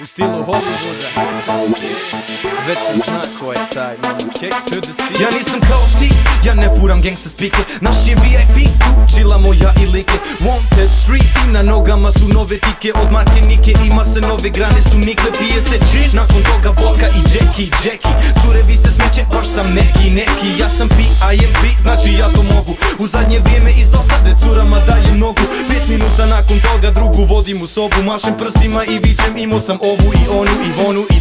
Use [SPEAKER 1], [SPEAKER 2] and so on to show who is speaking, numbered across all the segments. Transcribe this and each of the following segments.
[SPEAKER 1] U stilu Hollywooda. Već se zna ko je taj to the sea
[SPEAKER 2] Ja nisam kao ti, ja ne furam gangsta spike Naš je VIP, tu chillamo ja i like. Wanted street i na nogama su nove tike. Od marke Nike ima se nove grane su nikle Pije se. Gin, nakon toga vodka i Jackie Jackie. Cure vi ste smeće, baš sam neki neki. Ja sam P.I.M.P, znači ja to mogu. U zadnje vrijeme iz dosade curama dajem nogu minuta nakon toga drugu vodim u sobu Mašem prstima i vičem imao sam ovu i onu i Donu I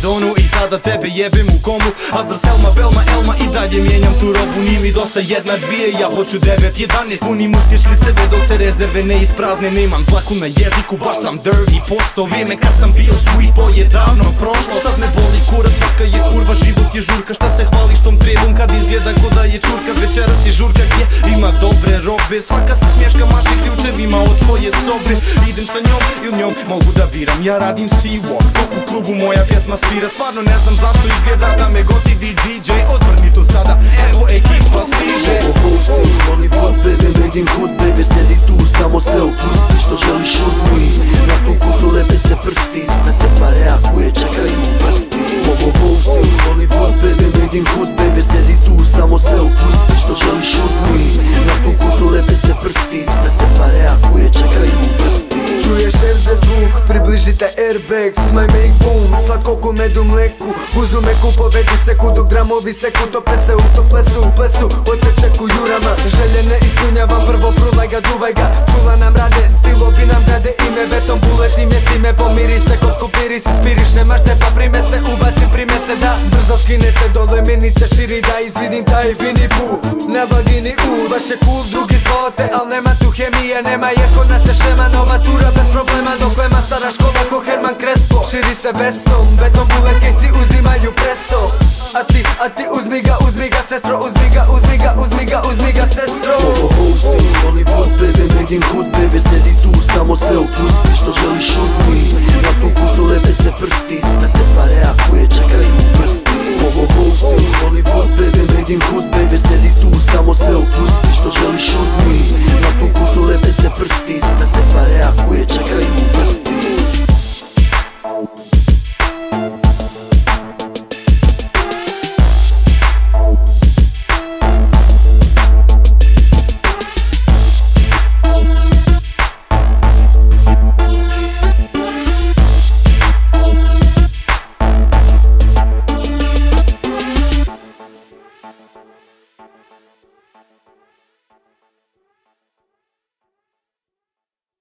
[SPEAKER 2] sada tebe jebem u komu. Azra Selma, Belma, Elma i dalje mijenjam tu robu. Nije mi dosta jedna, dvije, ja hoću devet, jedanest Punim uspješli sebe dok se rezerve ne isprazne. Nemam tlaku na jeziku, baš sam dirty. Posto vrijeme kad sam bio sweet boy je davno prošlo. Sad me boli kurac, svaka je kurva, život je žurka Šta se hvališ tom trebom? Kad izgleda ko da je čurka Večeras je žurka. Gdje ima dobre robe? Svaka se smješka maše ključevima od svoje sobe. Idem sa njom ili njom mogu da biram. Ja radim C-Walk, dok u klubu moja pjesma svira Stvarno ne znam zašto izgleda da me gotivi DJ Odvrni to sada, evo ekipa stiže.
[SPEAKER 3] Baby, made in hood, baby Sedi tu, samo se opusti, što želiš uzmi
[SPEAKER 4] Zvuk, približite airbag Smaj make boom, slatko ko med u mleku Uzu meku, povedi se dok gramovi seku Tope se u to plesu, plesu Oče čeku jurama, želje ne ispunjavam Prvo fruvaj ga, duvaj ga, spiriš Nemaš te pa prime se, ubacim prime se Da brzo skine se, dole minice širi Da izvidim taj fini pu Na vagini u, baš je cool, drugi zvote Al nema tu hemije, nema jer kod nas je šema Nova tura bez problema, dok lema stara škola ko Herman Crespo Širi se vestom, beton bule si uzimaju presto A ti, a ti uzmi ga, uzmi ga sestro Uzmi ga, uzmi ga, uzmi ga, uzmi ga sestro
[SPEAKER 3] baby, made in hood, baby den Kunden.